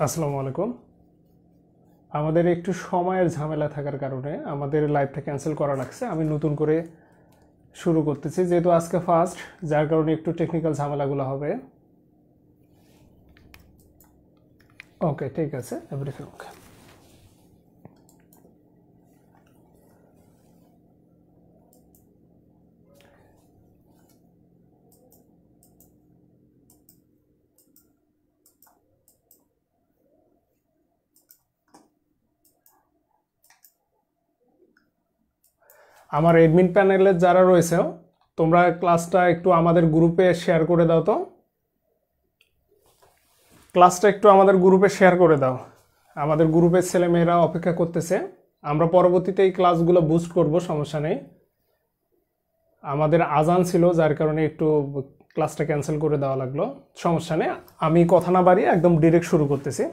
আসসালামু আলাইকুম। আমাদের একটু সময়ের ঝামেলা থাকার কারণে আমাদের লাইভটা ক্যান্সেল করা লাগছে। আমি নতুন করে শুরু করতেছি, যেহেতু আজকে ফার্স্ট যার কারণে একটু টেকনিক্যাল ঝামেলাগুলো হবে। ওকে ঠিক আছে এভরিথিং ওকে আমার এডমিন প্যানেলের যারা রয়েছে, তোমরা ক্লাসটা একটু আমাদের গ্রুপে শেয়ার করে দাও তো। ক্লাসটা একটু আমাদের গ্রুপে শেয়ার করে দাও। আমাদের গ্রুপের ছেলেমেয়েরা অপেক্ষা করতেছে। আমরা পরবর্তীতে এই ক্লাসগুলো বুস্ট করব, সমস্যা নেই। আমাদের আজান ছিল, যার কারণে একটু ক্লাসটা ক্যান্সেল করে দেওয়া লাগল। সমস্যা নেই, আমি কথা না বাড়িয়ে একদম ডিরেক্ট শুরু করতেছি।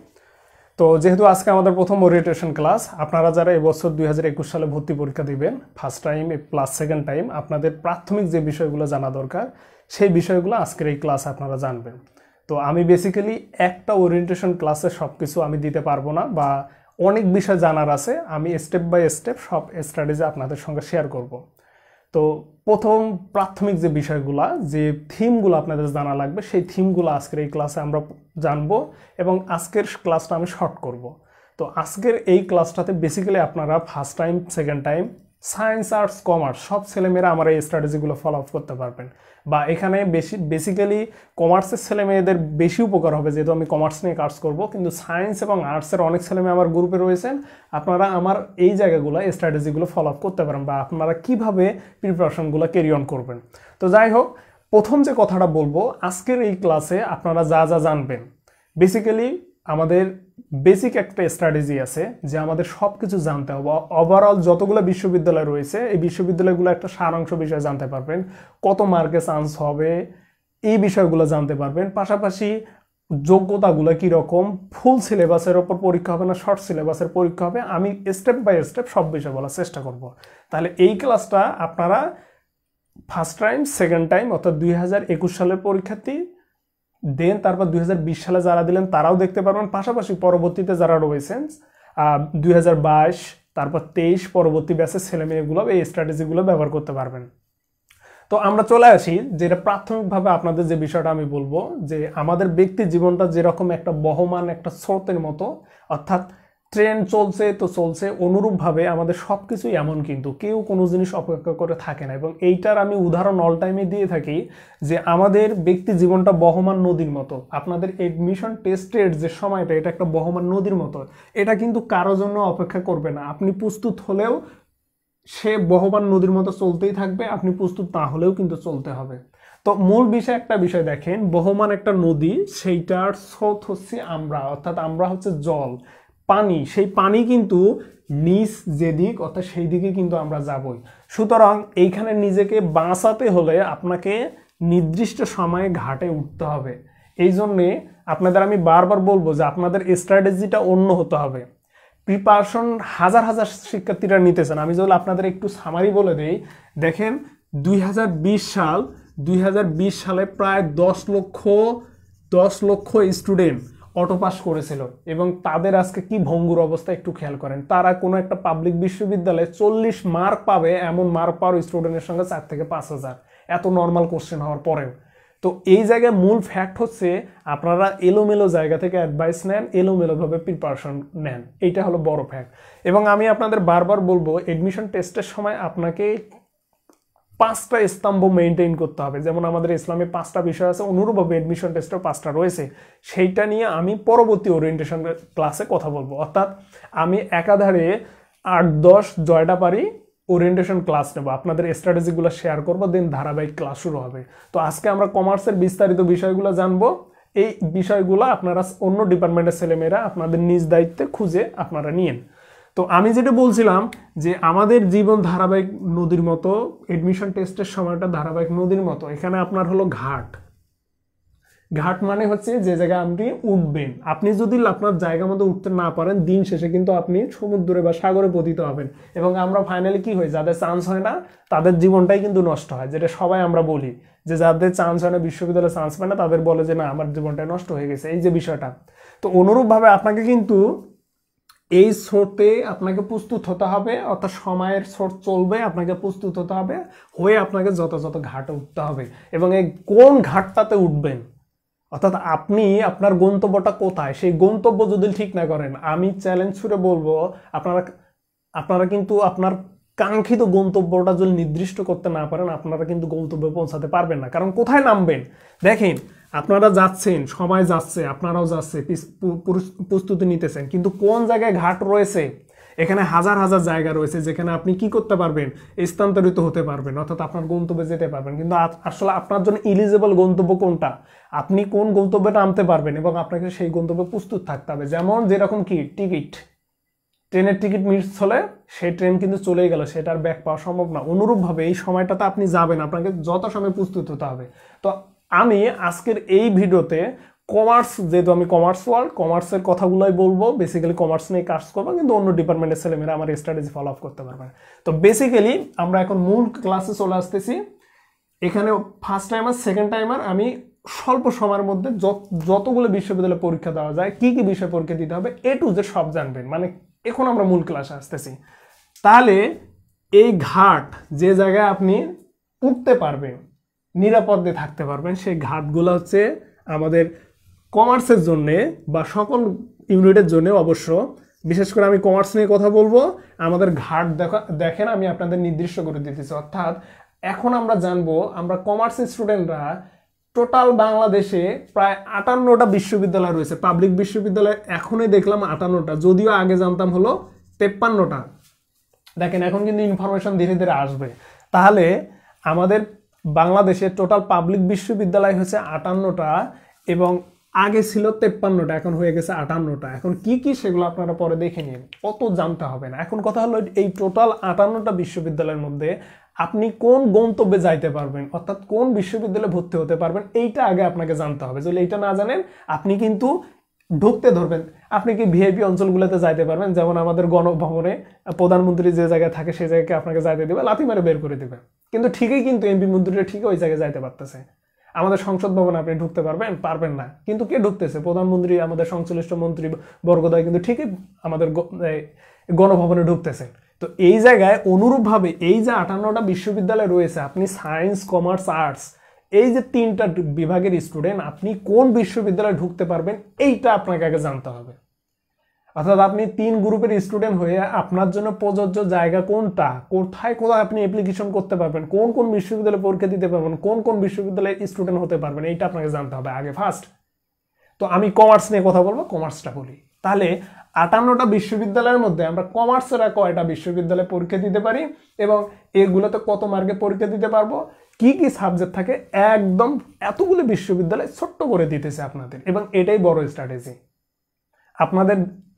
তো যেহেতু আজকে আমাদের প্রথম ওরিয়েন্টেশন ক্লাস আপনারা যারা এবছর দুই হাজার একুশ সালে ভর্তি পরীক্ষা দিবেন first time plus second time আপনাদের প্রাথমিক যে বিষয়গুলো জানা দরকার, সেই বিষয়গুলো আজকের এই ক্লাস আপনারা জানবেন। তো আমি বেসিক্যালি একটা ওরিয়েন্টেশন ক্লাসে সব কিছু আমি দিতে পারব না বা অনেক বিষয় জানার আছে, আমি স্টেপ বাই স্টেপ সব স্ট্র্যাটেজি আপনাদের সঙ্গে শেয়ার করব। তো প্রথম প্রাথমিক যে বিষয়গুলো, যে থিমগুলো আপনাদের জানা লাগবে, সেই থিমগুলো আজকের এই ক্লাসে আমরা জানব এবং আজকের ক্লাসটা আমি শর্ট করব। তো আজকের এই ক্লাসটাতে বেসিক্যালি আপনারা first time second time science arts commerce সব ছেলেমেয়েরা আমার এই স্ট্র্যাটেজিগুলো ফলো আপ করতে পারবেন। বা এখানে বেশি বেসিক্যালি কমার্সের ছেলে মেয়েদের বেশি উপকার হবে, যেহেতু আমি কমার্স নিয়ে কাজ করব, কিন্তু সায়েন্স এবং আর্টসের অনেক ছেলে মেয়ে আমার গ্রুপে রয়েছেন। আপনারা আমার এই জায়গাগুলো স্ট্র্যাটেজিগুলো ফলো আপ করতে পারেন বা আপনারা কীভাবে প্রিপারেশনগুলো ক্যারি অন করবেন। তো যাই হোক, প্রথম যে কথাটা বলব, আজকের এই ক্লাসে আপনারা যা যা জানবেন বেসিক্যালি আমাদের বেসিক একটা স্ট্র্যাটেজি আছে যে আমাদের সব কিছু জানতে হবে। ওভারঅল যতগুলো বিশ্ববিদ্যালয় রয়েছে, এই বিশ্ববিদ্যালয়গুলো একটা সারাংশ বিষয় জানতে পারবেন। কত মার্কে চান্স হবে, এই বিষয়গুলো জানতে পারবেন। পাশাপাশি যোগ্যতাগুলো কীরকম ফুল সিলেবাসের ওপর পরীক্ষা হবে না শর্ট সিলেবাসের পরীক্ষা হবে, আমি স্টেপ বাই স্টেপ সব বিষয় বলার চেষ্টা করব। তাহলে এই ক্লাসটা আপনারা ফার্স্ট টাইম সেকেন্ড টাইম অর্থাৎ দুই হাজার একুশ সালের পরীক্ষার্থী দেন তারপর দুই হাজার বিশ সালে যারা দিলেন, তারাও দেখতে পারবেন। পাশাপাশি পরবর্তীতে যারা রয়েছেন দুই বাইশ, তারপর তেইশ পরবর্তী ব্যাচের ছেলে মেয়েগুলো এই স্ট্র্যাটেজিগুলো ব্যবহার করতে পারবেন। তো আমরা চলে আসি, যেটা প্রাথমিকভাবে আপনাদের যে বিষয়টা আমি বলব, যে আমাদের ব্যক্তি জীবনটা যেরকম একটা বহমান, একটা স্রোতের মতো, অর্থাৎ ট্রেন চলছে, তো চলছে। অনুরূপভাবে আমাদের সব কিছুই এমন কিন্তু। কেউ কোনো জিনিস অপেক্ষা করে থাকে না। এবং এইটার আমি উদাহরণ অল টাইমে দিয়ে থাকি যে আমাদের ব্যক্তি জীবনটা বহমান নদীর মতো। আপনাদের এডমিশন টেস্টের যে সময়টা, এটা একটা বহমান নদীর মতো। এটা কিন্তু কারও জন্য অপেক্ষা করবে না। আপনি প্রস্তুত হলেও সে বহমান নদীর মতো চলতেই থাকবে, আপনি প্রস্তুত না হলেও কিন্তু চলতে হবে। তো মূল বিষয় একটা বিষয় দেখেন, বহমান একটা নদী, সেইটার স্রোত হচ্ছে আমরা, অর্থাৎ আমরা হচ্ছে জল। পানি, সেই পানি কিন্তু নিচ যেদিক অর্থাৎ সেই দিকে কিন্তু আমরা যাবই। সুতরাং এইখানে নিজেকে বাঁচাতে হলে আপনাকে নির্দিষ্ট সময়ে ঘাটে উঠতে হবে। এই জন্যে আপনাদের আমি বারবার বলব যে আপনাদের স্ট্র্যাটেজিটা অন্য হতে হবে। প্রিপারেশন হাজার হাজার শিক্ষার্থীরা নিতেছেন। আমি যদি আপনাদের একটু সামারি বলে দিই, দেখেন দুই হাজার বিশ সাল, দুই হাজার বিশ সালে প্রায় দশ লক্ষ দশ লক্ষ স্টুডেন্ট অটো পাস করেছিল। এবং তাদের আজকে কি ভঙ্গুর অবস্থা একটু খেয়াল করেন। তারা কোনো একটা পাবলিক বিশ্ববিদ্যালয়ে চল্লিশ মার্ক পাবে এমন মার্ক পাওয়ার স্টুডেন্টের সঙ্গে চার থেকে পাঁচ হাজার। এত নর্মাল কোশ্চেন হওয়ার পরেও। তো এই জায়গায় মূল ফ্যাক্ট হচ্ছে আপনারা এলোমেলো জায়গা থেকে অ্যাডভাইস নেন, এলোমেলোভাবে প্রিপারেশন নেন। এইটা হলো বড় ফ্যাক্ট এবং আমি আপনাদের বারবার বলব এডমিশন টেস্টের সময় আপনাকে পাঁচটা স্তম্ভ মেনটেন করতে হবে। যেমন আমাদের ইসলামে পাঁচটা বিষয় আছে, অনুরূপভাবে অ্যাডমিশন টেস্টেও পাঁচটা রয়েছে। সেইটা নিয়ে আমি পরবর্তী ওরিয়েন্টেশন ক্লাসে কথা বলব। অর্থাৎ আমি একাধারে আট, দশ জয়টা পারি ওরিয়েন্টেশন ক্লাস নেব। আপনাদের স্ট্র্যাটেজিগুলো শেয়ার করব দেন ধারাবাহিক ক্লাস শুরু হবে। তো আজকে আমরা কমার্সের বিস্তারিত বিষয়গুলো জানব। এই বিষয়গুলো আপনারা অন্য ডিপার্টমেন্টের ছেলেমেয়েরা আপনাদের নিজ দায়িত্বে খুঁজে আপনারা নিয়েন। তো আমি যেটা বলছিলাম যে আমাদের জীবন ধারাবাহিক নদীর মতো এডমিশন টেস্টের সময়টা ধারাবাহিক নদীর মতো, এখানে আপনার হলো ঘাট। ঘাট মানে হচ্ছে যে জায়গায় আপনি উঠবেন। আপনি যদি আপনার জায়গা মতো উঠতে না পারেন, দিন শেষে কিন্তু আপনি সমুদ্রে বা সাগরে পতিত হবেন। এবং আমরা ফাইনালি কি হয় যাদের চান্স হয় না, তাদের জীবনটাই কিন্তু নষ্ট হয়, যেটা সবাই আমরা বলি। যে যাদের চান্স হয় না, বিশ্ববিদ্যালয়ে চান্স পায় না, তাদের বলে যে, না, আমার জীবনটা নষ্ট হয়ে গেছে। এই যে বিষয়টা। তো অনুরূপভাবে আপনাকে কিন্তু এই স্রোতে আপনাকে প্রস্তুত হতে হবে, অর্থাৎ সময়ের স্রোত চলবে, আপনাকে প্রস্তুত হতে হবে, হয়ে আপনাকে যথাযথ ঘাটে উঠতে হবে। এবং এই কোন ঘাটটাতে উঠবেন? অর্থাৎ আপনি আপনার গন্তব্যটা কোথায়? সেই গন্তব্য যদি ঠিক না করেন, আমি চ্যালেঞ্জ ছুড়ে বলব, আপনারা আপনারা কিন্তু আপনার কাঙ্ক্ষিত গন্তব্যটা যদি নির্দিষ্ট করতে না পারেন, আপনারা কিন্তু গন্তব্যে পৌঁছাতে পারবেন না। কারণ কোথায় নামবেন? দেখেন আপনারা যাচ্ছেন, সবাই যাচ্ছে, আপনারাও যাচ্ছে প্রস্তুতি নিতেছেন, কিন্তু কোন জায়গায় ঘাট রয়েছে? এখানে হাজার হাজার জায়গা রয়েছে যেখানে আপনি কি করতে পারবেন? স্থানান্তরিত হতে পারবেন, অর্থাৎ আপনার গন্তব্যে যেতে পারবেন, কিন্তু আসলে আপনার জন্য ইলিজেবল গন্তব্য কোনটা? আপনি কোন গন্তব্যে নামতে পারবেন এবং আপনাকে সেই গন্তব্যে প্রস্তুত থাকতে হবে। যেমন যেরকম কি, টিকিট। ট্রেনের টিকিট মিস হলে সেই ট্রেন কিন্তু চলেই গেল সেটার ব্যাক পাওয়া সম্ভব না। অনুরূপভাবে এই সময়টাতে আপনি যাবেন, আপনাকে যত সময় প্রস্তুত হতে হবে। তো আমি আজকের এই ভিডিওতে কমার্স যেহেতু আমি কমার্স ওয়ার্ল্ড কমার্সের কথাগুলোই বলব। বেসিক্যালি কমার্স নিয়ে কাজ করব, কিন্তু অন্য ডিপার্টমেন্টের ছেলেমেয়েরা আমার স্ট্র্যাটেজি ফলো আপ করতে পারবে তো বেসিক্যালি আমরা এখন মূল ক্লাসে চলে আসতেছি। এখানে ফার্স্ট টাইমার সেকেন্ড টাইমার আমি স্বল্প সময়ের মধ্যে যতগুলো বিশ্ববিদ্যালয়ে পরীক্ষা দেওয়া যায়, কি কি বিষয় পরীক্ষা দিতে হবে এ টু যে সব জানবেন। মানে এখন আমরা মূল ক্লাসে আসতেছি। তাহলে এই ঘাট যে জায়গায় আপনি উঠতে পারবেন নিরাপদে থাকতে পারবেন। সেই ঘাটগুলো হচ্ছে আমাদের কমার্সের জন্যে বা সকল ইউনিটের জন্য অবশ্য। বিশেষ করে আমি কমার্স নিয়ে কথা বলব। আমাদের ঘাট দেখা, দেখেন, আমি আপনাদের নির্দিষ্ট করে দিতেছি। অর্থাৎ এখন আমরা জানব, আমরা কমার্স স্টুডেন্টরা টোটাল বাংলাদেশে প্রায় আটান্নটা বিশ্ববিদ্যালয় রয়েছে। পাবলিক বিশ্ববিদ্যালয় এখনই দেখলাম আটান্নটা, যদিও আগে জানতাম হলো তেপ্পান্নটা। দেখেন, এখন কিন্তু ইনফরমেশন ধীরে ধীরে আসবে। তাহলে আমাদের বাংলাদেশে টোটাল পাবলিক বিশ্ববিদ্যালয় হচ্ছে আটান্নটা এবং আগে ছিল তেপ্পান্নটা, এখন হয়ে গেছে আটান্নটা। এখন কি কি সেগুলো আপনারা পরে দেখে নিন। অত জানতে হবে না। এখন কথা হলো এই টোটাল আটান্নটা বিশ্ববিদ্যালয়ের মধ্যে আপনি কোন গন্তব্যে যাইতে পারবেন, অর্থাৎ কোন বিশ্ববিদ্যালয়ে ভর্তি হতে পারবেন, এইটা আগে আপনাকে জানতে হবে। যদি এইটা না জানেন, আপনি কিন্তু ঢুকতে ধরবেন। আপনি কি ভিআইপি অঞ্চলগুলোতে যাইতে পারবেন? যেমন আমাদের গণভবনে প্রধানমন্ত্রী যে জায়গায় থাকে সেই জায়গায় আপনাকে যাইতে দেবে, লাথি মারে বের করে দেবে। কিন্তু ঠিকই কিন্তু এমপি মন্ত্রীরা ঠিকই ওই জায়গায় যাইতে পারতেছে। আমাদের সংসদ ভবনে আপনি ঢুকতে পারবেন পারবেন না। কিন্তু কে ঢুকতেছে? প্রধানমন্ত্রী, আমাদের সংশ্লিষ্ট মন্ত্রী, বর্গদয় কিন্তু ঠিকই আমাদের গণভবনে ঢুকতেছে। তো এই জায়গায় অনুরূপভাবে এই যে আটান্নটা বিশ্ববিদ্যালয় রয়েছে, আপনি সায়েন্স, কমার্স, আর্টস এই যে তিনটা বিভাগের স্টুডেন্ট আপনি কোন বিশ্ববিদ্যালয়ে ঢুকতে পারবেন, এইটা আপনাকে আগে জানতে হবে। অর্থাৎ আপনি তিন গ্রুপের স্টুডেন্ট হয়ে আপনার জন্য প্রযোজ্য জায়গা কোনটা, কোথায় কোথায় আপনি অ্যাপ্লিকেশন করতে পারবেন, কোন কোন বিশ্ববিদ্যালয়ে পরীক্ষা দিতে পারবেন, কোন কোন বিশ্ববিদ্যালয়ে স্টুডেন্ট হতে পারবেন, এইটা আপনাকে জানতে হবে আগে ফার্স্ট তো আমি কমার্স নিয়ে কথা বলব কমার্সটা বলি। তাহলে আটান্নটা বিশ্ববিদ্যালয়ের মধ্যে আমরা কমার্সের কয়টা বিশ্ববিদ্যালয়ে পরীক্ষা দিতে পারি এবং এগুলোতে কত মার্কে পরীক্ষা দিতে পারব? কি কি সাবজেক্ট থাকে একদম এতগুলো বিশ্ববিদ্যালয় ছোট্ট করে দিতেছে আপনাদের। এবং এটাই বড় স্ট্র্যাটেজি আপনাদের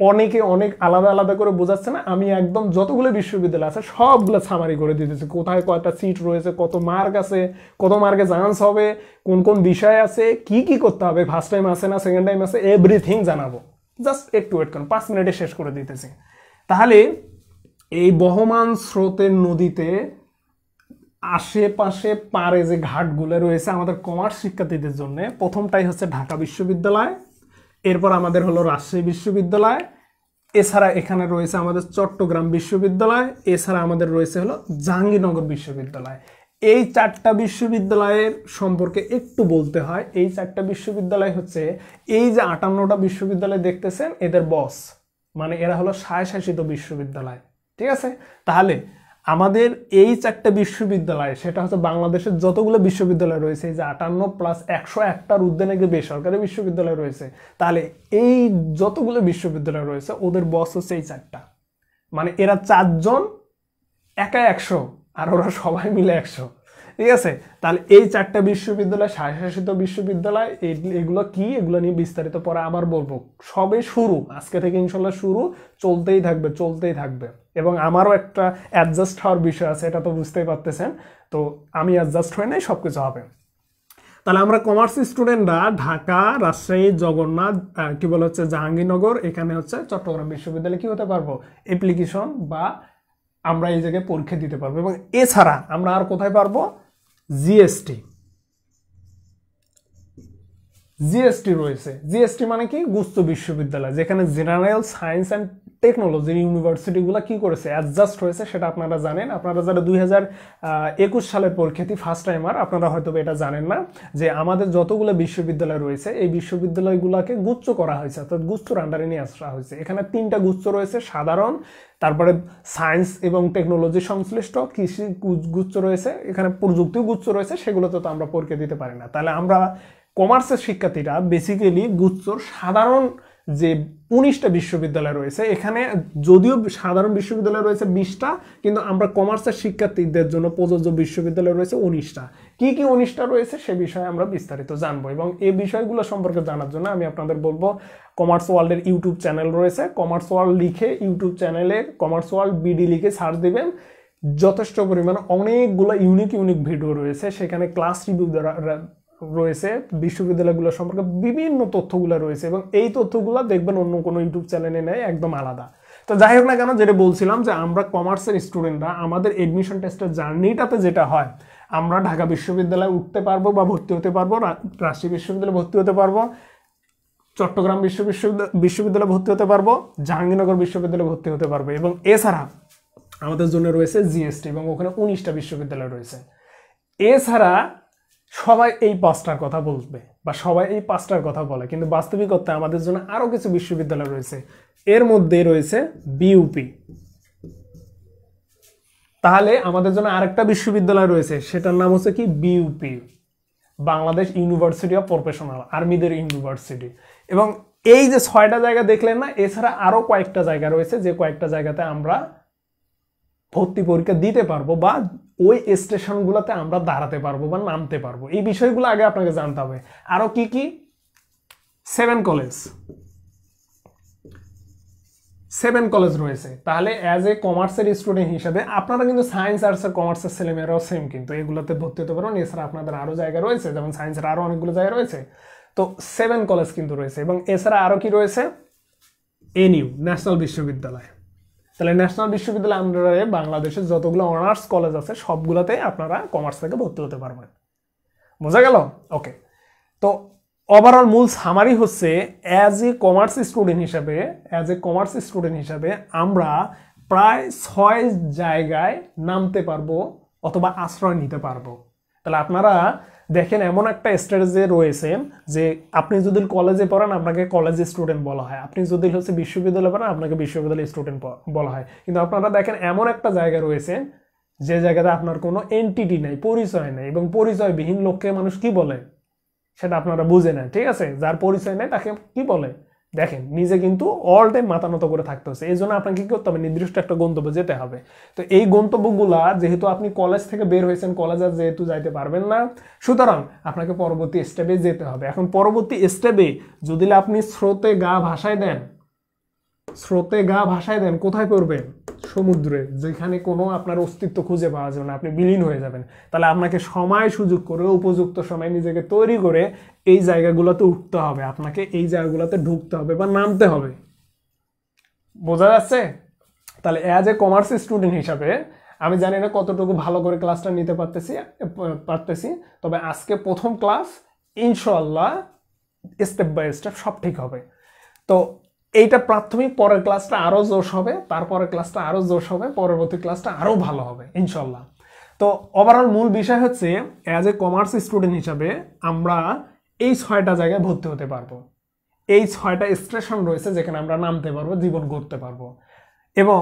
অনেকে অনেক আলাদা আলাদা করে বোঝাচ্ছে না, আমি একদম যতগুলো বিশ্ববিদ্যালয় আছে সবগুলো সামারি করে দিতেছি। কোথায় কয়টা সিট রয়েছে, কত মার্ক আছে, কত মার্কে চান্স হবে, কোন কোন বিষয় আছে, কি কি করতে হবে ফার্স্ট টাইম আছে না সেকেন্ড টাইম আছে এভরিথিং জানাব। জাস্ট একটু ওয়েট করুন, পাঁচ মিনিটে শেষ করে দিতেছি। তাহলে এই বহমান স্রোতের নদীতে আশেপাশে পারে যে ঘাটগুলো রয়েছে আমাদের কমার্স শিক্ষার্থীদের জন্য, প্রথমটাই হচ্ছে ঢাকা বিশ্ববিদ্যালয়, এরপর আমাদের হলো রাজশাহী বিশ্ববিদ্যালয়, এছাড়া এখানে রয়েছে আমাদের চট্টগ্রাম বিশ্ববিদ্যালয়, এছাড়া আমাদের রয়েছে হলো জাহাঙ্গীরনগর বিশ্ববিদ্যালয়। এই চারটা বিশ্ববিদ্যালয়ের সম্পর্কে একটু বলতে হয়, এই চারটা বিশ্ববিদ্যালয় হচ্ছে এই যে আটান্নটা বিশ্ববিদ্যালয় দেখতেছেন, এদের বস মানে এরা হলো স্বায়শাসিত বিশ্ববিদ্যালয়, ঠিক আছে? তাহলে আমাদের এই চারটে বিশ্ববিদ্যালয়, সেটা হচ্ছে বাংলাদেশের যতগুলো বিশ্ববিদ্যালয় রয়েছে, এই যে আটান্ন প্লাস একশো একটার উদ্যানে বেসরকারি বিশ্ববিদ্যালয় রয়েছে, তাহলে এই যতগুলো বিশ্ববিদ্যালয় রয়েছে, ওদের বস হচ্ছে এই চারটা। মানে এরা চারজন, একা একশো, আর ওরা সবাই মিলে একশো। ঠিক আছে? তাহলে এই চারটা বিশ্ববিদ্যালয় স্বায়ত্তশাসিত বিশ্ববিদ্যালয় এগুলো কি? এগুলো নিয়ে বিস্তারিত পরে আবার বলব। সবে শুরু, আজকে থেকে ইনশাল্লাহ শুরু, চলতেই থাকবে চলতেই থাকবে। এবং আমারও একটা অ্যাডজাস্ট হওয়ার বিষয় আছে, এটা তো বুঝতেই পারতেছেন। তো আমি অ্যাডজাস্ট হয়ে নাই সব কিছু হবে। তাহলে আমরা কমার্স স্টুডেন্টরা ঢাকা, রাজশাহী, জগন্নাথ কি বলে হচ্ছে, জাহাঙ্গীরনগর, এখানে হচ্ছে চট্টগ্রাম বিশ্ববিদ্যালয়ে কি হতে পারব? অ্যাপ্লিকেশন বা আমরা এই জায়গায় পরীক্ষা দিতে পারব। এবং এছাড়া আমরা আর কোথায় পারব? জিএসটি জিএসটি রয়েছে। জিএসটি মানে কি? গুস্ত বিশ্ববিদ্যালয়, যেখানে জেনারেল সায়েন্স অ্যান্ড টেকনোলজির ইউনিভার্সিটিগুলো কি করেছে? অ্যাডজাস্ট হয়েছে, সেটা আপনারা জানেন। আপনারা যারা দুই হাজার একুশ সালের পরীক্ষার্থী ফার্স্ট টাইমার আপনারা হয়তো এটা জানেন না, যে আমাদের যতগুলো বিশ্ববিদ্যালয় রয়েছে, এই বিশ্ববিদ্যালয়গুলোকে গুচ্ছ করা হয়েছে, অর্থাৎ গুচ্ছর আন্ডারে নিয়ে আসা হয়েছে। এখানে তিনটা গুচ্ছ রয়েছে, সাধারণ, তারপরে সায়েন্স এবং টেকনোলজি সংশ্লিষ্ট কৃষি গুচ্ছ রয়েছে, এখানে প্রযুক্তিও গুচ্ছ রয়েছে, সেগুলোতে তো আমরা পরীক্ষা দিতে পারি না। তাহলে আমরা কমার্সের শিক্ষার্থীরা বেসিক্যালি গুচ্ছর সাধারণ যে উনিশটা বিশ্ববিদ্যালয় রয়েছে, এখানে যদিও সাধারণ বিশ্ববিদ্যালয় রয়েছে বিশটা, কিন্তু আমরা কমার্সের শিক্ষার্থীদের জন্য প্রযোজ্য বিশ্ববিদ্যালয় রয়েছে উনিশটা। কি কি উনিশটা রয়েছে সে বিষয়ে আমরা বিস্তারিত জানব এবং এই বিষয়গুলো সম্পর্কে জানার জন্য আমি আপনাদের বলব, কমার্স ওয়ার্ল্ডের ইউটিউব চ্যানেল রয়েছে, কমার্স ওয়ার্ল্ড লিখে ইউটিউব চ্যানেলে কমার্স ওয়ার্ল্ড বিডি লিখে সার্চ দেবেন, যথেষ্ট পরিমাণে অনেকগুলো ইউনিক ইউনিক ভিডিও রয়েছে, সেখানে ক্লাস রিভিউ রয়েছে, বিশ্ববিদ্যালয়গুলো সম্পর্কে বিভিন্ন তথ্যগুলো রয়েছে এবং এই তথ্যগুলো দেখবেন অন্য কোনো ইউটিউব চ্যানেলে নেয়, একদম আলাদা। তো যাই হোক না কেন, যেটা বলছিলাম যে আমরা কমার্সের স্টুডেন্টরা, আমাদের এডমিশন টেস্টের জার্নিটাতে যেটা হয়, আমরা ঢাকা বিশ্ববিদ্যালয়ে উঠতে পারব বা ভর্তি হতে পারব রাজশাহী বিশ্ববিদ্যালয়ে ভর্তি হতে পারব, চট্টগ্রাম বিশ্ব বিশ্ববিদ্যালয়ে ভর্তি হতে পারব, জাহাঙ্গীরনগর বিশ্ববিদ্যালয়ে ভর্তি হতে পারব এবং এছাড়া আমাদের জন্য রয়েছে জিএসটি এবং ওখানে উনিশটা বিশ্ববিদ্যালয় রয়েছে। এছাড়া সবাই এই পাঁচটার কথা বলবে বা সবাই এই পাঁচটার কথা বলে। কিন্তু বাস্তবিকতা আমাদের জন্য আরও কিছু বিশ্ববিদ্যালয় রয়েছে। এর মধ্যে রয়েছে বিউপি তাহলে আমাদের জন্য আরেকটা বিশ্ববিদ্যালয় রয়েছে, সেটার নাম হচ্ছে কি BUP Bangladesh university of professional আর্মিদের university এবং এই যে ছয়টা জায়গা দেখলেন না, এছাড়া আরও কয়েকটা জায়গা রয়েছে যে কয়েকটা জায়গাতে আমরা ভর্তি পরীক্ষা দিতে পারব বা ওই স্টেশনগুলোতে আমরা দাঁড়াতে পারব বা নামতে পারব। এই বিষয়গুলো আগে আপনাকে জানতে হবে। আরও কি কি? সেভেন কলেজ সেভেন কলেজ রয়েছে। তাহলে অ্যাজ এ কমার্সের স্টুডেন্ট হিসেবে আপনারা কিন্তু সায়েন্স আর্টসের কমার্সের ছেলেমেয়েরাও সেম কিন্তু। এগুলোতে ভর্তি হতে পারেন এছাড়া আপনাদের আরও জায়গা রয়েছে, যেমন সায়েন্সের আরও অনেকগুলো জায়গা রয়েছে। তো সেভেন কলেজ কিন্তু রয়েছে। এবং এছাড়া আরও কি রয়েছে? এনইউ ন্যাশনাল বিশ্ববিদ্যালয় তাহলে ন্যাশনাল বিশ্ববিদ্যালয় আন্ডারে বাংলাদেশের যতগুলো অনার্স কলেজ আছে সবগুলোতে আপনারা কমার্স থেকে ভর্তি হতে পারবেন। বোঝা গেল? ওকে তো ওভারঅল মূল সামারি হচ্ছে অ্যাজ এ কমার্স স্টুডেন্ট হিসাবে অ্যাজ এ কমার্স স্টুডেন্ট হিসাবে আমরা প্রায় ছয় জায়গায় নামতে পারব অথবা আশ্রয় নিতে পারব। তাহলে আপনারা দেখেন, এমন একটা স্টেজে রয়েছেন যে আপনি যদি কলেজে পড়ান, আপনাকে কলেজ স্টুডেন্ট বলা হয়। আপনি যদি হচ্ছে বিশ্ববিদ্যালয়ে পড়ান, আপনাকে বিশ্ববিদ্যালয় স্টুডেন্ট বলা হয়। কিন্তু আপনারা দেখেন, এমন একটা জায়গা রয়েছে যে জায়গাতে আপনার কোনো এনটিটি নাই, পরিচয় নেই এবং পরিচয়বিহীন লোককে মানুষ কি বলে? সেটা আপনারা বুঝে নেন, ঠিক আছে? যার পরিচয় নেই, তাকে কি বলে? দেখেন, নিজে কিন্তু অল টাইম মাথা নত করে থাকতে হচ্ছে। এই জন্য আপনাকে কি করতে হবে? নির্দিষ্ট একটা গন্তব্য যেতে হবে। তো এই গন্তব্যগুলা, যেহেতু আপনি কলেজ থেকে বের হয়েছেন কলেজে যেহেতু যাইতে পারবেন না, সুতরাং আপনাকে পরবর্তী স্টেপে যেতে হবে। এখন পরবর্তী স্টেপে যদি আপনি স্রোতে গা ভাসায় দেন, স্রোতে গা ভাসায় দেন, কোথায় পড়বেন? সমুদ্রে, যেখানে কোনো আপনার অস্তিত্ব খুঁজে পাওয়া যাবে না, আপনি বিলীন হয়ে যাবেন। তাহলে আপনাকে সময় সুযোগ করে, উপযুক্ত সময় নিজেকে তৈরি করে এই জায়গাগুলোতে উঠতে হবে। আপনাকে এই জায়গাগুলোতে ঢুকতে হবে বা নামতে হবে। বোঝা যাচ্ছে? তাহলে অ্যাজ এ কমার্স স্টুডেন্ট হিসাবে, আমি জানি না কতটুকু ভালো করে ক্লাসটা নিতে পারতেছি পারতেছি, তবে আজকে প্রথম ক্লাস ইনশাল্লাহ স্টেপ বাই স্টেপ সব ঠিক হবে। তো এইটা প্রাথমিক, পরের ক্লাসটা আরও জোশ হবে, তারপরের ক্লাসটা আরও জোশ হবে, পরবর্তী ক্লাসটা আরও ভালো হবে ইনশাল্লাহ তো ওভারঅল মূল বিষয় হচ্ছে অ্যাজ এ কমার্স স্টুডেন্ট হিসাবে আমরা এই ছয়টা জায়গায় ভর্তি হতে পারব। এই ছয়টা স্টেশন রয়েছে যেখানে আমরা নামতে পারব, জীবন করতে পারব। এবং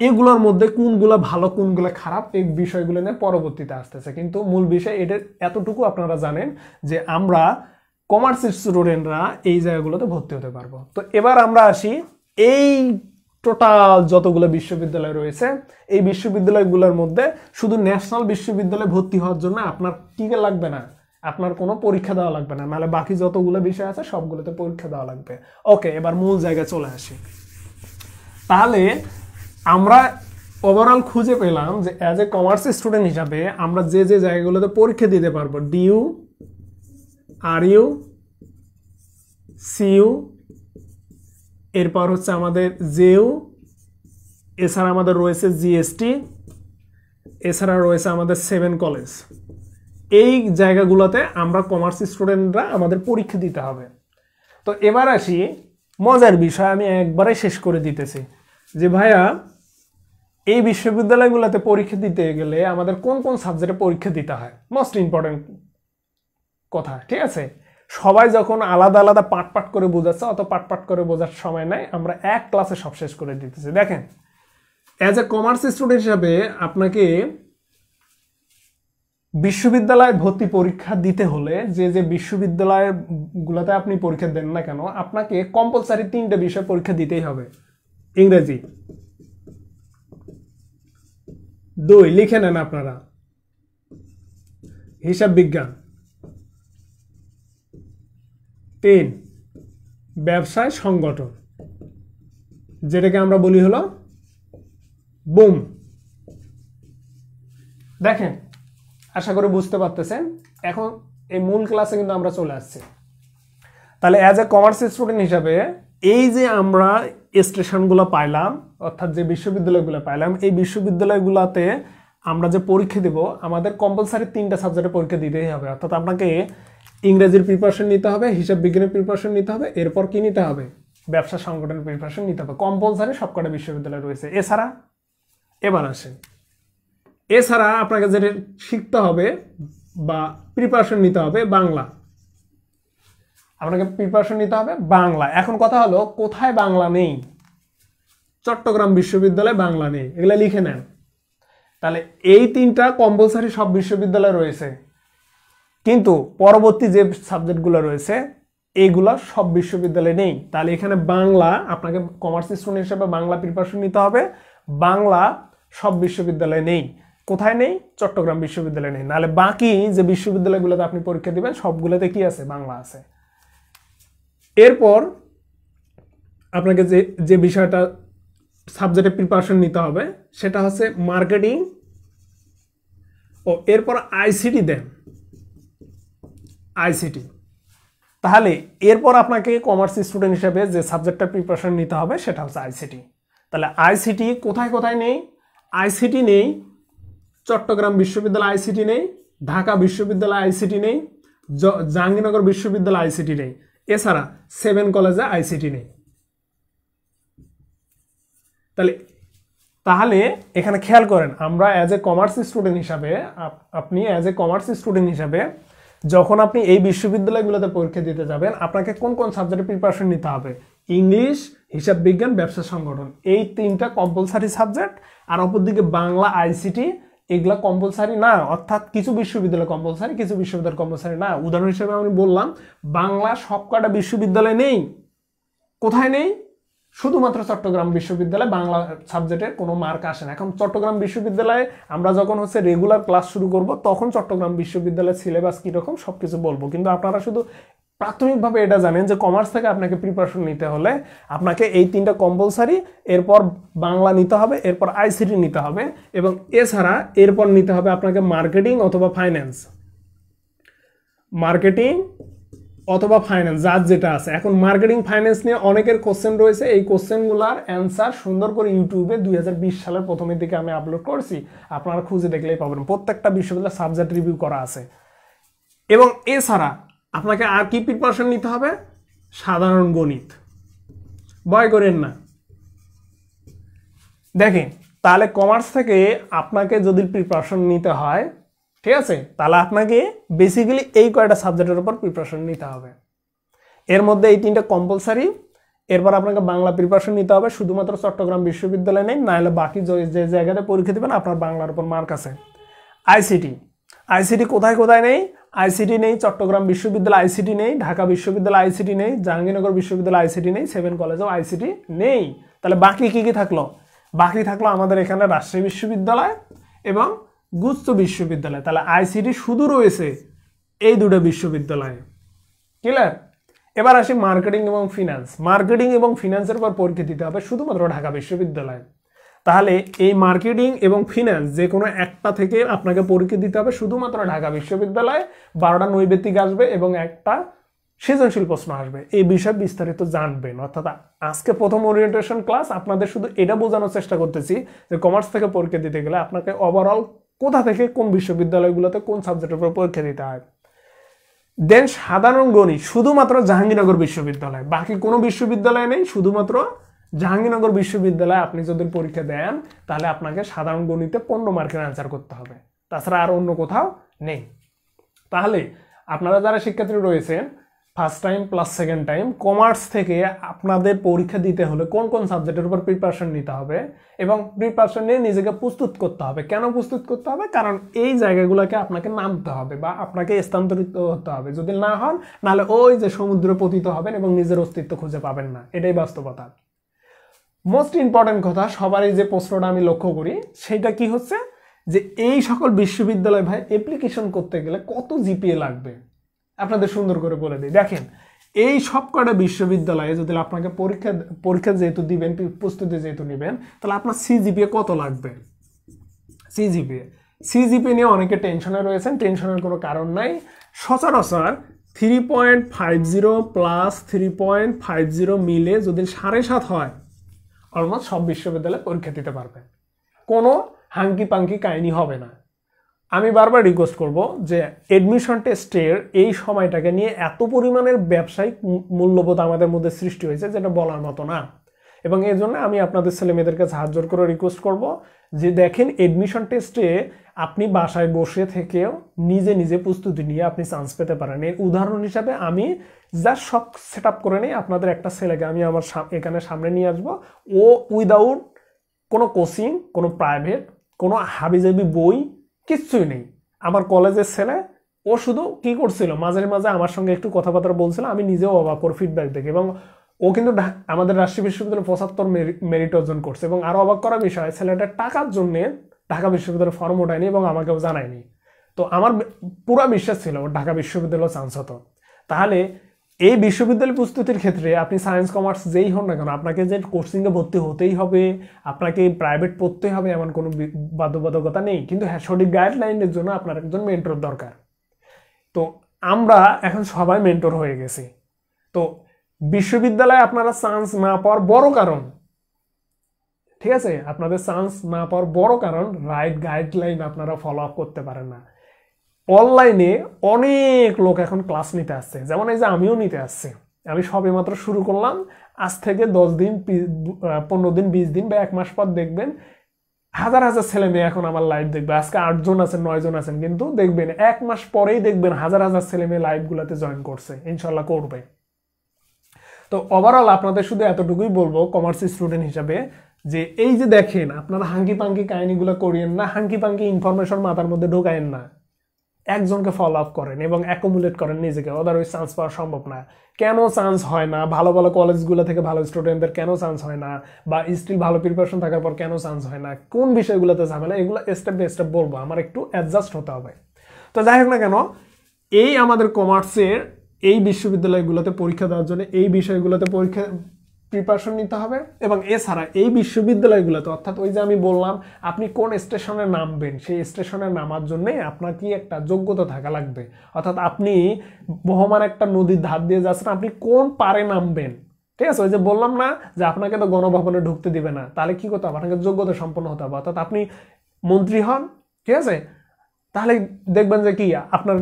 এগুলোর মধ্যে কোনগুলো ভালো, কোনগুলো খারাপ, এই বিষয়গুলো নিয়ে পরবর্তীতে আসতেছে। কিন্তু মূল বিষয় এটা এতটুকু আপনারা জানেন যে আমরা কমার্স স্টুডেন্টরা এই জায়গাগুলোতে ভর্তি হতে পারব। তো এবার আমরা আসি এই টোটাল যতগুলো বিশ্ববিদ্যালয় রয়েছে, এই বিশ্ববিদ্যালয়গুলোর মধ্যে শুধু ন্যাশনাল বিশ্ববিদ্যালয়ে ভর্তি হওয়ার জন্য আপনার টিকে লাগবে না? আপনার কোনো পরীক্ষা দেওয়া লাগবে না। নাহলে বাকি যতগুলো বিষয় আছে সবগুলোতে পরীক্ষা দেওয়া লাগবে। ওকে, এবার মূল জায়গায় চলে আসি। তাহলে আমরা ওভারঅল খুঁজে পেলাম যে অ্যাজ এ কমার্স স্টুডেন্ট হিসাবে আমরা যে যে জায়গাগুলোতে পরীক্ষা দিতে পারব ডিউ আর ইউ সিইউ এরপর হচ্ছে আমাদের জেউ এছাড়া আমাদের রয়েছে জিএসটি এছাড়া রয়েছে আমাদের সেভেন কলেজ। এই জায়গাগুলোতে আমরা কমার্স স্টুডেন্টরা আমাদের পরীক্ষা দিতে হবে। তো এবার আসি, মজার বিষয় আমি একবারে শেষ করে দিতেছি। যে ভাইয়া, এই বিশ্ববিদ্যালয়গুলোতে পরীক্ষা দিতে গেলে আমাদের কোন কোন সাবজেক্টে পরীক্ষা দিতে হয়? মোস্ট ইম্পর্টেন্ট কথা, ঠিক আছে? সবাই যখন আলাদা আলাদা পাট পাট করে বোঝাচ্ছে, অত পাট পাট করে বোঝার সময় নাই, আমরা এক ক্লাসে সব শেষ করে দিতেছি। দেখেন অ্যাজ এ কমার্স স্টুডেন্ট হিসাবে আপনাকে বিশ্ববিদ্যালয় ভর্তি পরীক্ষা দিতে হলে, যে যে বিশ্ববিদ্যালয়গুলোতে আপনি পরীক্ষা দেন না কেন, আপনাকে কম্পালসারি তিনটে বিষয় পরীক্ষা দিতেই হবে। ইংরেজি। দুই, লিখে নেন আপনারা। হিসাব বিজ্ঞান। তিন ব্যবসায় সংগঠন, যেটাকে আমরা বলি হলো বুম। দেখেন, আশা করি বুঝতে পারতেছেন, এখন এই মূল ক্লাসে কিন্তু আমরা চলে আসছি। তাহলে অ্যাজ এ কমার্স স্টুডেন্ট হিসাবে, এই যে আমরা স্টেশনগুলো পাইলাম, অর্থাৎ যে বিশ্ববিদ্যালয়গুলো পাইলাম, এই বিশ্ববিদ্যালয়গুলোতে আমরা যে পরীক্ষা দেব, আমাদের কম্পালসারি তিনটা সাবজেক্টে পরীক্ষা দিতেই হবে। অর্থাৎ আপনাকে ইংরেজির প্রিপারেশন নিতে হবে, হিসাব বিজ্ঞানের প্রিপারেশন নিতে হবে, এরপর কি নিতে হবে? ব্যবসা সংগঠনের প্রিপারেশন নিতে হবে। কম্পালসারি সবকটা বিশ্ববিদ্যালয় রয়েছে। এছাড়া এবার আসেন। এছাড়া আপনাকে যেটা শিখতে হবে বা প্রিপারেশন নিতে হবে বাংলা। আপনাকে প্রিপারেশন নিতে হবে বাংলা। এখন কথা হলো, কোথায় বাংলা নেই? চট্টগ্রাম বিশ্ববিদ্যালয়ে বাংলা নেই। এগুলো লিখে নেন। তাহলে এই তিনটা কম্পালসারি সব বিশ্ববিদ্যালয় রয়েছে। কিন্তু পরবর্তী যে সাবজেক্টগুলো রয়েছে এইগুলো সব বিশ্ববিদ্যালয়ে নেই। তাহলে এখানে বাংলা আপনাকে কমার্স স্টুডেন্ট হিসেবে বাংলা প্রিপারেশন নিতে হবে। বাংলা সব বিশ্ববিদ্যালয়ে নেই। কোথায় নেই? চট্টগ্রাম বিশ্ববিদ্যালয়ে নেই। নাহলে বাকি যে বিশ্ববিদ্যালয়গুলোতে আপনি পরীক্ষা দিবেন, সবগুলোতে কি আছে? বাংলা আছে। এরপর আপনাকে যে যে বিষয়টা সাবজেক্টে প্রিপারেশন নিতে হবে, সেটা হচ্ছে মার্কেটিং ও এরপর আইসিটি দেন। আইসিটি। তাহলে এরপর আপনাকে কমার্স স্টুডেন্ট হিসেবে যে সাবজেক্টটা প্রিপারেশন নিতে হবে সেটা হচ্ছে আইসিটি। তাহলে আইসিটি কোথায় কোথায় নেই? আইসিটি নেই, চট্টগ্রাম বিশ্ববিদ্যালয় আইসিটি নেই, ঢাকা বিশ্ববিদ্যালয় আইসিটি নেই জাহাঙ্গীরনগর বিশ্ববিদ্যালয় আইসিটি নেই। এছাড়া সেভেন কলেজে আইসিটি নেই। তাহলে তাহলে এখানে খেয়াল করেন, আমরা অ্যাজ এ কমার্স স্টুডেন্ট হিসাবে আপনি অ্যাজ এ কমার্স স্টুডেন্ট হিসাবে যখন আপনি এই বিশ্ববিদ্যালয়গুলোতে পরীক্ষা দিতে যাবেন, আপনাকে কোন কোন সাবজেক্টে প্রিপারেশন নিতে হবে? ইংলিশ, হিসাব বিজ্ঞান, ব্যবসা সংগঠন। এই তিনটা কম্পালসারি সাবজেক্ট আর অপরদিকে বাংলা আইসিটি এগুলা কম্পালসারি না। অর্থাৎ কিছু বিশ্ববিদ্যালয় কম্পালসারি কিছু বিশ্ববিদ্যালয় কম্পালসারি না। উদাহরণ হিসেবে আমি বললাম, বাংলা সবকটা বিশ্ববিদ্যালয় নেই। কোথায় নেই? শুধুমাত্র চট্টগ্রাম বিশ্ববিদ্যালয়ে বাংলা সাবজেক্টের কোনো মার্ক আসে না। এখন চট্টগ্রাম বিশ্ববিদ্যালয়ে আমরা যখন হচ্ছে রেগুলার ক্লাস শুরু করব, তখন চট্টগ্রাম বিশ্ববিদ্যালয়ের সিলেবাস কীরকম সব কিছু বলব। কিন্তু আপনারা শুধু প্রাথমিকভাবে এটা জানেন যে কমার্স থেকে আপনাকে প্রিপারেশন নিতে হলে আপনাকে এই তিনটা কম্পালসারি এরপর বাংলা নিতে হবে, এরপর আইসিটি নিতে হবে এবং এছাড়া এরপর নিতে হবে আপনাকে মার্কেটিং অথবা ফাইন্যান্স মার্কেটিং অথবা ফাইন্যান্স যার যেটা আছে। এখন মার্কেটিং ফাইন্যান্স নিয়ে অনেকের কোশ্চেন রয়েছে। এই কোশ্চেনগুলোর অ্যান্সার সুন্দর করে ইউটিউবে দুই হাজার বিশ সালের প্রথমের দিকে আমি আপলোড করছি। আপনারা খুঁজে দেখলেই পাবেন। প্রত্যেকটা বিশ্ববিদ্যালয় সাবজেক্ট রিভিউ করা আছে। এবং এছাড়া আপনাকে আর কি প্রিপারেশন নিতে হবে? সাধারণ গণিত। ভয় করেন না। দেখেন, তাহলে কমার্স থেকে আপনাকে যদি প্রিপারেশন নিতে হয় ঠিক আছে? তাহলে আপনাকে বেসিক্যালি এই কয়টা সাবজেক্টের উপর প্রিপারেশন নিতে হবে। এর মধ্যে এই তিনটা কম্পালসারি এরপর আপনাকে বাংলা প্রিপারেশন নিতে হবে, শুধুমাত্র চট্টগ্রাম বিশ্ববিদ্যালয় নেই, নাহলে বাকি যে জায়গাতে পরীক্ষা দেবেন, আপনার বাংলার উপর মার্ক আছে। আইসিটি আইসিটি কোথায় কোথায় নেই? আইসিটি নেই, চট্টগ্রাম বিশ্ববিদ্যালয় আইসিটি নেই, ঢাকা বিশ্ববিদ্যালয় আইসিটি নেই, জাহাঙ্গীরনগর বিশ্ববিদ্যালয় আইসিটি নেই সেভেন কলেজেও আইসিটি নেই। তাহলে বাকি কী কী থাকল? বাকি থাকল আমাদের এখানে রাজশাহী বিশ্ববিদ্যালয় এবং গুচ্ছ বিশ্ববিদ্যালয়, তাহলে আইসিটি শুধু রয়েছে এই দুটো বিশ্ববিদ্যালয়ে। ক্লিয়ার এবার আসি মার্কেটিং এবং ফিনান্স মার্কেটিং এবং ফিনান্সের উপর পরীক্ষা দিতে হবে শুধুমাত্র ঢাকা বিশ্ববিদ্যালয়ে। তাহলে এই মার্কেটিং এবং ফিনান্স যে কোনো একটা থেকে আপনাকে পরীক্ষা দিতে হবে শুধুমাত্র ঢাকা বিশ্ববিদ্যালয়ে। বারোটা নৈবেদিক আসবে এবং একটা সৃজনশীল প্রশ্ন আসবে। এই বিষয়ে বিস্তারিত জানবেন। অর্থাৎ আজকে প্রথম ওরিয়েন্টেশন ক্লাস আপনাদের শুধু এটা বোঝানোর চেষ্টা করতেছি যে কমার্স থেকে পরীক্ষা দিতে গেলে আপনাকে ওভারঅল কোথা থেকে, কোন বিশ্ববিদ্যালয়গুলোতে কোন সাবজেক্টের উপর পরীক্ষা দিতে হয়? দেন সাধারণ গণিত, শুধুমাত্র জাহাঙ্গীরনগর বিশ্ববিদ্যালয়। বাকি কোনো বিশ্ববিদ্যালয় নেই, শুধুমাত্র জাহাঙ্গীরনগর বিশ্ববিদ্যালয়ে আপনি যদি পরীক্ষা দেন, তাহলে আপনাকে সাধারণ গণিতে পনেরো মার্কের অ্যান্সার করতে হবে। তাছাড়া আর অন্য কোথাও নেই। তাহলে আপনারা যারা শিক্ষার্থী রয়েছেন first time plus second time commerce থেকে আপনাদের পরীক্ষা দিতে হলে কোন কোন সাবজেক্টের উপর প্রিপারেশন নিতে হবে এবং প্রিপারেশন নিয়ে নিজেকে প্রস্তুত করতে হবে। কেন প্রস্তুত করতে হবে? কারণ এই জায়গাগুলোকে আপনাকে নামতে হবে বা আপনাকে স্থানান্তরিত হতে হবে। যদি না হন, নাহলে ওই যে সমুদ্রে পতিত হবেন এবং নিজের অস্তিত্ব খুঁজে পাবেন না। এটাই বাস্তবতা। মোস্ট ইম্পর্টেন্ট কথা সবারই যে প্রশ্নটা আমি লক্ষ্য করি সেটা কি হচ্ছে? যে এই সকল বিশ্ববিদ্যালয় ভাই অ্যাপ্লিকেশন করতে গেলে কত জিপিএ লাগবে? আপনাদের সুন্দর করে বলে দিই। দেখেন, এই সব কটা বিশ্ববিদ্যালয়ে যদি আপনাকে পরীক্ষা পরীক্ষা যেহেতু দিবেন প্রস্তুতি যেহেতু নেবেন, তাহলে আপনার সিজিপিএ কত লাগবে? সিজিপিএ সিজিপিএ নিয়ে অনেকে টেনশনে রয়েছেন টেনশনের কোনো কারণ নাই। সচরাচর three point five zero plus three point five zero মিলে যদি সাড়ে সাত হয় অলমোস্ট সব বিশ্ববিদ্যালয়ে পরীক্ষা দিতে পারবেন কোনো হাঙ্কি পাঙ্কি কাহিনী হবে না। আমি বারবার রিকোয়েস্ট করব যে অ্যাডমিশন টেস্টের এই সময়টাকে নিয়ে এত পরিমাণের ব্যবসায়িক মূল্যবোধ আমাদের মধ্যে সৃষ্টি হয়েছে যেটা বলার মতো না। এবং এই জন্য আমি আপনাদের ছেলে মেয়েদেরকে সাহায্য করে রিকোয়েস্ট করব যে দেখেন এডমিশন টেস্টে আপনি বাসায় বসে থেকেও নিজে নিজে প্রস্তুতি নিয়ে আপনি চান্স পেতে পারেন। এর উদাহরণ হিসাবে আমি যা সব সেট করে নিই আপনাদের একটা ছেলেকে আমি আমার এখানে সামনে নিয়ে আসব। ও উইদাউট কোনো কোচিং কোনো প্রাইভেট কোনো হাবিজাবি বই কিচ্ছুই নেই। আমার কলেজের ছেলে, ও শুধু কি করছিল? মাঝে মাঝে আমার সঙ্গে একটু কথাবার্তা বলছিল, আমি নিজেও অবাক ওর ফিডব্যাক দেখি এবং ও কিন্তু আমাদের রাষ্ট্রীয় বিশ্ববিদ্যালয়ে পঁচাত্তর মেরিট অর্জন করছে এবং আরও অবাক করার বিষয়, ছেলেটা টাকার জন্য ঢাকা বিশ্ববিদ্যালয়ের ফর্ম ওঠায়নি এবং আমাকেও জানায়নি। তো আমার পুরো বিশ্বাস ছিল ঢাকা বিশ্ববিদ্যালয় চান্স হতো। তাহলে এই বিশ্ববিদ্যালয় প্রস্তুতির ক্ষেত্রে আপনি সায়েন্স কমার্স যেই হন না কেন, আপনাকে যে কোর্সিংয়ে ভর্তি হতেই হবে, আপনাকে প্রাইভেট পড়তেই হবে এমন কোনো বাধ্যবাধকতা নেই। কিন্তু হ্যাঁ সঠিক গাইডলাইনের জন্য আপনার একজন মেন্টর দরকার। তো আমরা এখন সবাই মেন্টর হয়ে গেছি। তো বিশ্ববিদ্যালয়ে আপনারা চান্স না পাওয়ার বড় কারণ, ঠিক আছে? আপনাদের চান্স না পাওয়ার বড় কারণ রাইট গাইডলাইন আপনারা ফলো আপ করতে পারেন না। অনলাইনে অনেক লোক এখন ক্লাস নিতে আসছে। যেমন এই যে আমিও নিতে আসছি। আমি সবে মাত্র শুরু করলাম। আজ থেকে দশ দিন পনেরো দিন, বিশ দিন বা এক মাস পর দেখবেন হাজার হাজার ছেলে মেয়ে এখন আমার লাইভ দেখবে। আজকে আটজন আছেন নয়জন আছেন। কিন্তু দেখবেন এক মাস পরেই দেখবেন হাজার হাজার ছেলে মেয়ে লাইভগুলোতে জয়েন করছে। ইনশাল্লাহ করবে। তো ওভারঅল আপনাদের শুধু এতটুকুই বলব কমার্স স্টুডেন্ট হিসাবে যে এই যে দেখেন, আপনারা হাঙ্কি পাঙ্কি কাহিনীগুলো করিয়েন না হাঙ্কি পাঙ্কি ইনফরমেশন মাথার মধ্যে ঢোকায়েন না। একজনকে ফলো আপ করেন এবং অ্যাকোমুলেট করেন নিজেকে। ওই চান্স পাওয়া সম্ভব না। কেন চান্স হয় না? ভালো ভালো কলেজগুলো থেকে ভালো স্টুডেন্টদের কেন চান্স হয় না? বা স্টিল ভালো প্রিপারেশন থাকার পর কেন চান্স হয় না? কোন বিষয়গুলোতে ঝামেলা এগুলো স্টেপ বাই স্টেপ বলব। আমার একটু অ্যাডজাস্ট হতে হবে। তো যাই হোক না কেন, এই আমাদের কমার্সের এই বিশ্ববিদ্যালয়গুলোতে পরীক্ষা দেওয়ার জন্য, এই বিষয়গুলোতে পরীক্ষা প্রিপারেশন নিতে হবে এবং এছাড়া এই বিশ্ববিদ্যালয়গুলোতে, অর্থাৎ ওই যে আমি বললাম, আপনি কোন স্টেশনে নামবেন, সেই স্টেশনে নামার জন্যে আপনার কি একটা যোগ্যতা থাকা লাগবে? অর্থাৎ আপনি বহমান একটা নদীর ধার দিয়ে যাচ্ছেন, আপনি কোন পারে নামবেন? ঠিক আছে, ওই যে বললাম না যে আপনাকে তো গণভবনে ঢুকতে দিবে না, তাহলে কি করতে হবে? আপনাকে যোগ্যতা সম্পন্ন হতে হবে। অর্থাৎ আপনি মন্ত্রী হন, ঠিক আছে? তাহলে দেখবেন যে কি, আপনার,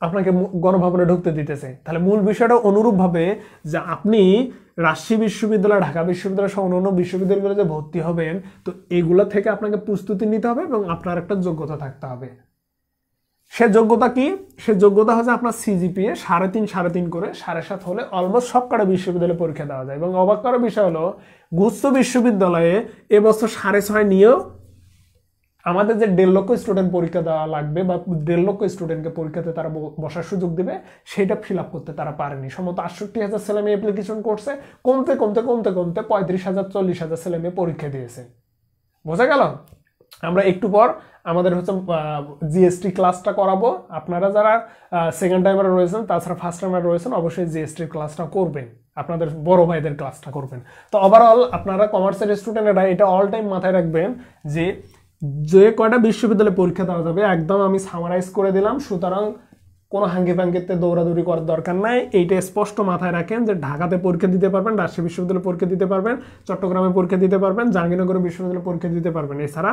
আপনাকে গণভবনে ঢুকতে দিতেছে। তাহলে মূল বিষয়টা অনুরূপভাবে যে আপনি রাজশাহী বিশ্ববিদ্যালয়, ঢাকা বিশ্ববিদ্যালয় সহ অন্যান্য বিশ্ববিদ্যালয়গুলোতে ভর্তি হবেন। তো এগুলো থেকে আপনাকে প্রস্তুতি নিতে হবে এবং আপনার একটা যোগ্যতা থাকতে হবে। সে যোগ্যতা কি? সে যোগ্যতা হচ্ছে আপনার সিজিপিএ সাড়ে তিন সাড়ে তিন করে, সাড়ে সাত হলে অলমোস্ট সব কটা বিশ্ববিদ্যালয়ে পরীক্ষা দেওয়া যায়। এবং অবাক করার বিষয় হলো, গুচ্ছ বিশ্ববিদ্যালয়ে এবছর সাড়ে ছয় নিয়েও আমাদের যে দেড় লক্ষ স্টুডেন্ট পরীক্ষা দেওয়া লাগবে বা দেড় লক্ষ স্টুডেন্টকে পরীক্ষাতে তারা বসার সুযোগ দেবে, সেটা ফিল আপ করতে তারা পারেনি। সম্ভবত আটষট্টি হাজার ছেলে মেয়ে অ্যাপ্লিকেশন করছে, কমতে কমতে কমতে কমতে পঁয়ত্রিশ হাজার, চল্লিশ হাজার ছেলে মেয়ে পরীক্ষা দিয়েছে। বোঝা গেল? আমরা একটু পর আমাদের হচ্ছে জিএসটি ক্লাসটা করাবো। আপনারা যারা সেকেন্ড টাইমার রয়েছেন, তাছাড়া ফার্স্ট টাইমার রয়েছেন, অবশ্যই জিএসটির ক্লাসটা করবেন। আপনাদের বড় ভাইদের ক্লাসটা করবেন। তো ওভারঅল আপনারা কমার্সের স্টুডেন্টরা এটা অল টাইম মাথায় রাখবেন যে যে কয়টা বিশ্ববিদ্যালয়ে পরীক্ষা দেওয়া যাবে, একদম আমি সামারাইজ করে দিলাম। সুতরাং কোনো হাঙ্গি ফাঙ্গিতে দৌড়াদৌড়ি করার দরকার নাই। এইটা স্পষ্ট মাথায় রাখেন যে ঢাকাতে পরীক্ষা দিতে পারবেন, রাজশাহী বিশ্ববিদ্যালয়ে পরীক্ষা দিতে পারবেন, চট্টগ্রামে পরীক্ষা দিতে পারবেন, জাহাঙ্গীরনগর বিশ্ববিদ্যালয়ে পরীক্ষা দিতে পারবেন। এছাড়া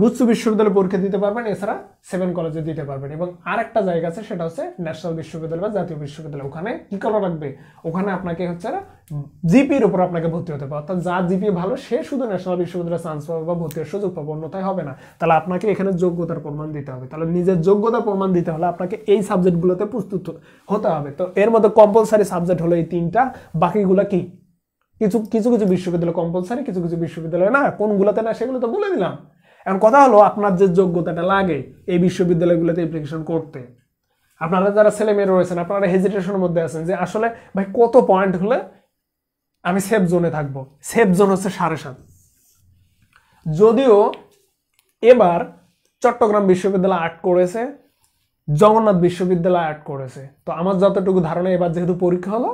গুচ্ছ বিশ্ববিদ্যালয়ে পরীক্ষা দিতে পারবেন, এছাড়া সেভেন কলেজে দিতে পারবেন। এবং আরেকটা জায়গা আছে, সেটা হচ্ছে ন্যাশনাল বিশ্ববিদ্যালয় বা জাতীয় বিশ্ববিদ্যালয় ওখানে কি করা লাগবে? ওখানে আপনাকে হচ্ছে জিপির উপর আপনাকে ভর্তি হতে পারে অর্থাৎ যার জিপি ভালো, সে শুধু ন্যাশনাল বিশ্ববিদ্যালয়ে চান্স পাবে বা ভর্তি হওয়ার সুযোগ পাবে, অন্যথায় হবে না। তাহলে আপনাকে এখানে যোগ্যতার প্রমাণ দিতে হবে। তাহলে নিজের যোগ্যতার প্রমাণ দিতে হলে আপনাকে এই সাবজেক্টগুলোতে প্রস্তুত হতে হবে। তো এর মধ্যে কম্পালসারি সাবজেক্ট হলো এই তিনটা। বাকিগুলো কি? কিছু কিছু কিছু বিশ্ববিদ্যালয় কম্পালসারি কিছু কিছু বিশ্ববিদ্যালয় না। কোনগুলোতে না, সেগুলো তো বলে দিলাম। এখন কথা হলো, আপনার যে যোগ্যতাটা লাগে এই বিশ্ববিদ্যালয়গুলোতে অ্যাপ্লিকেশন করতে। আপনারা যারা ছেলে মেয়ে রয়েছেন, আপনারা হেজিটেশনের মধ্যে আছেন যে আসলে, ভাই, কত পয়েন্ট হলে আমি সেফ জোনে থাকব? সেফ জোন হচ্ছে সাড়ে সাত। যদিও এবার চট্টগ্রাম বিশ্ববিদ্যালয় আর্ট করেছে, জগন্নাথ বিশ্ববিদ্যালয় আর্ট করেছে। তো আমার যতটুকু ধারণা, এবার যেহেতু পরীক্ষা হলো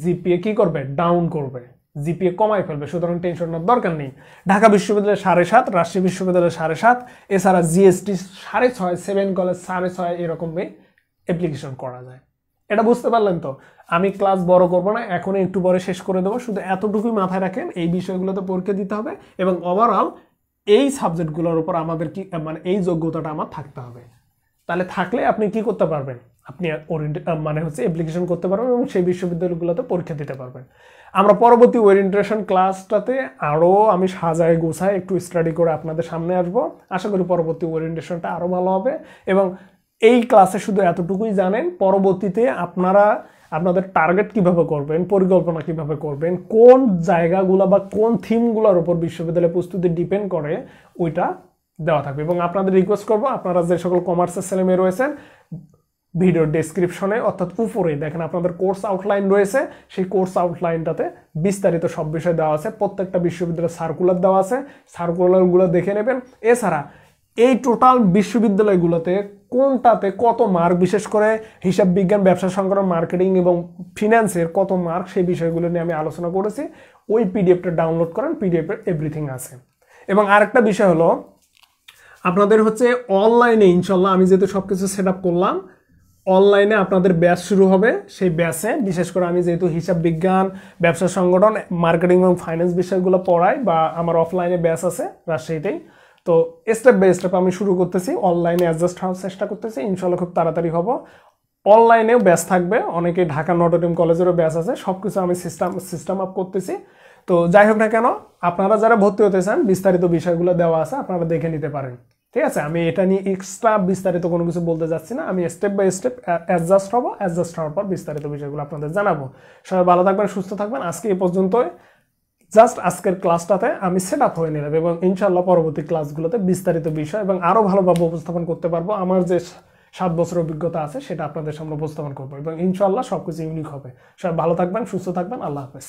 জিপিএ কি করবে? ডাউন করবে। জিপিএ কমাই ফেলবে, সুতরাং টেনশন নেওয়ার দরকার নেই। ঢাকা বিশ্ববিদ্যালয় সাড়ে সাত, রাজশাহী বিশ্ববিদ্যালয় সাড়ে সাত, এছাড়া জিএসটি সাড়ে ছয় সেভেন কলেজ সাড়ে ছয় এরকম অ্যাপ্লিকেশন করা যায়। এটা বুঝতে পারলেন তো? আমি ক্লাস বড় করব না এখন একটু পরে শেষ করে দেবো। শুধু এতটুকুই মাথায় রাখেন, এই বিষয়গুলোতে পরীক্ষা দিতে হবে এবং ওভারঅল এই সাবজেক্টগুলোর উপর আমাদের কি মানে এই যোগ্যতাটা আমার থাকতে হবে। তাহলে থাকলে আপনি কি করতে পারবেন? আপনি মানে হচ্ছে অ্যাপ্লিকেশন করতে পারবেন এবং সেই বিশ্ববিদ্যালয়গুলোতে পরীক্ষা দিতে পারবেন। আমরা পরবর্তী ওরিয়েন্টেশন ক্লাসটাতে আরও আমি সাজায় গোছায় একটু স্টাডি করে আপনাদের সামনে আসব। আশা করি পরবর্তী ওরিয়েন্টেশনটা আরও ভালো হবে এবং এই ক্লাসে শুধু এতটুকুই জানেন, পরবর্তীতে আপনারা, আপনাদের টার্গেট কীভাবে করবেন, পরিকল্পনা কীভাবে করবেন, কোন জায়গাগুলো বা কোন থিমগুলোর উপর বিশ্ববিদ্যালয় প্রস্তুতি ডিপেন্ড করে, ওইটা দেওয়া থাকবে। এবং আপনাদের রিকোয়েস্ট করব, আপনারা যে সকল কমার্সের ছেলেমেয়ে রয়েছেন ভিডিওর ডেসক্রিপশনে অর্থাৎ উপরে দেখেন আপনাদের কোর্স আউটলাইন রয়েছে, সেই কোর্স আউটলাইনটাতে বিস্তারিত সব বিষয় দেওয়া আছে, প্রত্যেকটা বিশ্ববিদ্যালয়ের সার্কুলার দেওয়া আছে সার্কুলারগুলো দেখে নেবেন। এছাড়া, এই টোটাল বিশ্ববিদ্যালয়গুলোতে কোনটাতে কত মার্ক বিশেষ করে হিসাব বিজ্ঞান, ব্যবসা সংক্রান্ত মার্কেটিং এবং ফিনান্সের কত মার্ক সেই বিষয়গুলো নিয়ে আমি আলোচনা করেছি। ওই পিডিএফটা ডাউনলোড করেন পিডিএফের এভরিথিং আছে। এবং আরেকটা বিষয় হলো, আপনাদের হচ্ছে অনলাইনে ইনশাল্লাহ আমি যেহেতু সব কিছু সেট আপ করলাম অনলাইনে আপনাদের ব্যাচ শুরু হবে। সেই ব্যাচে বিশেষ করে আমি যেহেতু হিসাব বিজ্ঞান, ব্যবসা সংগঠন, মার্কেটিং এবং ফাইন্যান্স বিষয়গুলো পড়াই বা আমার অফলাইনে ব্যাচ আছে রাজশাহীতেই। তো স্টেপ বাই স্টেপ আমি শুরু করতেছি, অনলাইনে অ্যাডজাস্ট হওয়ার চেষ্টা করতেছি ইনশাল্লাহ খুব তাড়াতাড়ি হব। অনলাইনেও ব্যাচ থাকবে অনেকে ঢাকা নটরডেম কলেজেরও ব্যাচ আছে সব কিছু আমি সিস্টেম সিস্টেম আপ করতেছি। তো যাই হোক না কেন, আপনারা যারা ভর্তি হতে চান, বিস্তারিত বিষয়গুলো দেওয়া আছে, আপনারা দেখে নিতে পারেন। ঠিক আছে, আমি এটা নিয়ে এক্সট্রা বিস্তারিত কোনো কিছু বলতে যাচ্ছি না। আমি স্টেপ বাই স্টেপ অ্যাডজাস্ট হব অ্যাডজাস্ট হওয়ার পর বিস্তারিত বিষয়গুলো আপনাদের জানাব। সবাই ভালো থাকবেন, সুস্থ থাকবেন। আজকে এই পর্যন্তই। জাস্ট আজকের ক্লাসটাতে আমি সেট আপ হয়ে নিলাম এবং ইনশাল্লাহ পরবর্তী ক্লাসগুলোতে বিস্তারিত বিষয় এবং আরও ভালোভাবে উপস্থাপন করতে পারব। আমার যে সাত বছর অভিজ্ঞতা আছে, সেটা আপনাদের সামনে উপস্থাপন করব এবং ইনশাল্লাহ সব কিছু ইউনিক হবে। সবাই ভালো থাকবেন, সুস্থ থাকবেন। আল্লাহ হাফেজ।